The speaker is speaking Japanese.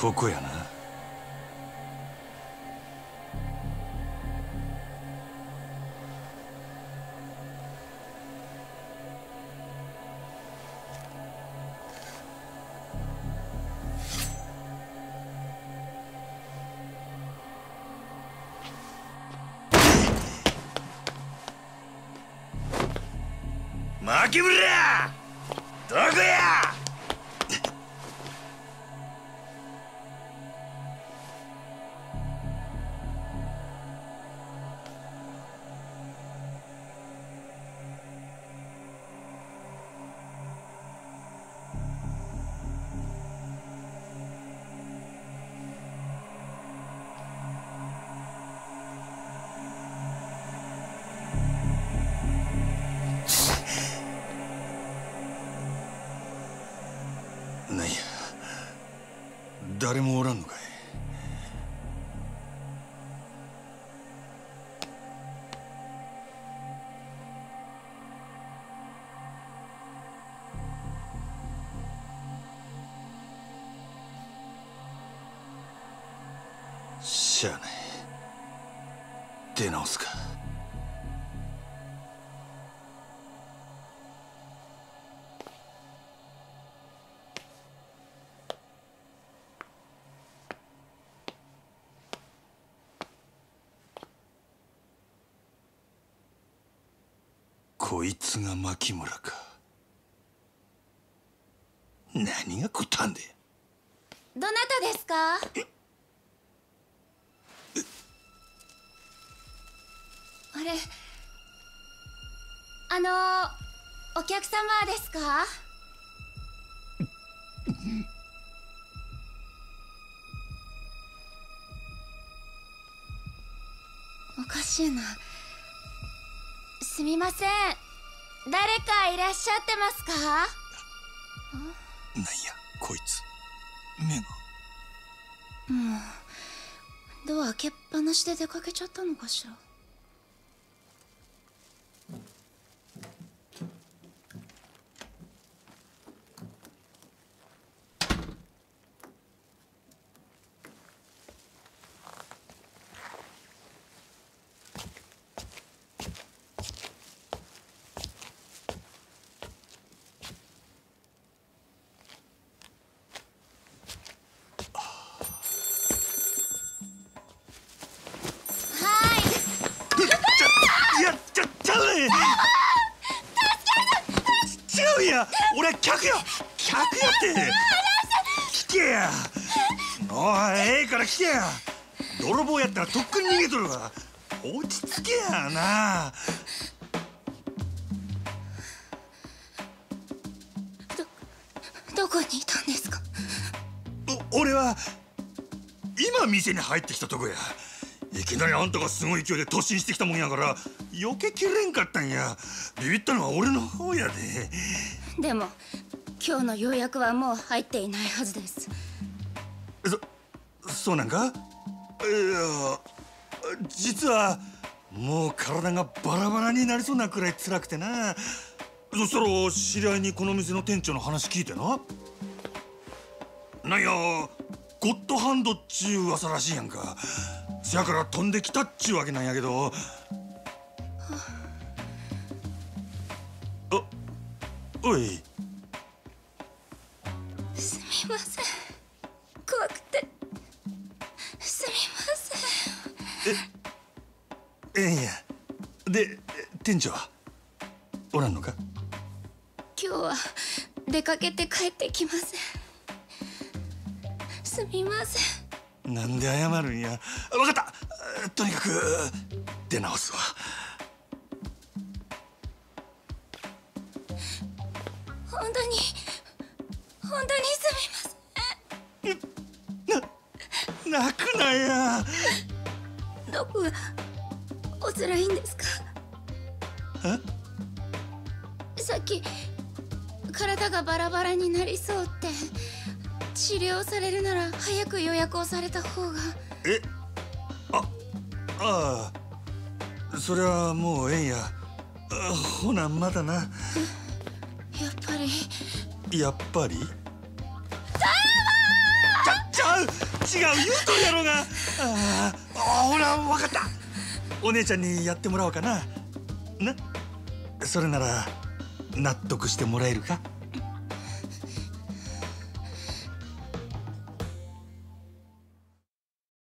ここやな。牧村どなんや誰もおらんのかい。しゃあない。出直すか。こいつが牧村か。何がこったんでどなたですか？あれあのお客様ですか？おかしいな。すみません誰かいらっしゃってますか？なんやこいつ。目が。もうドア開けっぱなしで出かけちゃったのかしらはいいやちゃちゃうね違うや俺は客や。客やって。聞けや。おいええから聞けや。泥棒やったらとっくに逃げとるわ。落ち着けやな。どこにいたんですか？お俺は今店に入ってきたとこやいきなりあんたがすごい勢いで突進してきたもんやから避けきれんかったんや。ビビったのは俺の方やで。でも今日の予約はもう入っていないはずです。そそうなんか？いや実はもう体がバラバラになりそうなくらい辛くてな。そしたら知り合いにこの店の店長の話聞いてな。なんやゴッドハンドっちゅう噂らしいやんかせやから飛んできたっちゅうわけなんやけど。あおい。すみません。怖くて。すみません。ええんや。で店長は？おらんのか？今日は出かけて帰ってきません。すみませんなんで謝るんや。分かった。とにかく出直すわ。本当に本当にすみません。泣くなや。どこがお辛いんですか？さっき体がバラバラになりそうって治療されるなら早く予約をされた方が。え？あああ。それはもうええんや。あほなまだな。やっぱり。やっぱり？ちゃちちゃう違う言うとるやろが。あーあほら分かった。お姉ちゃんにやってもらおうかな。な？それなら納得してもらえるか？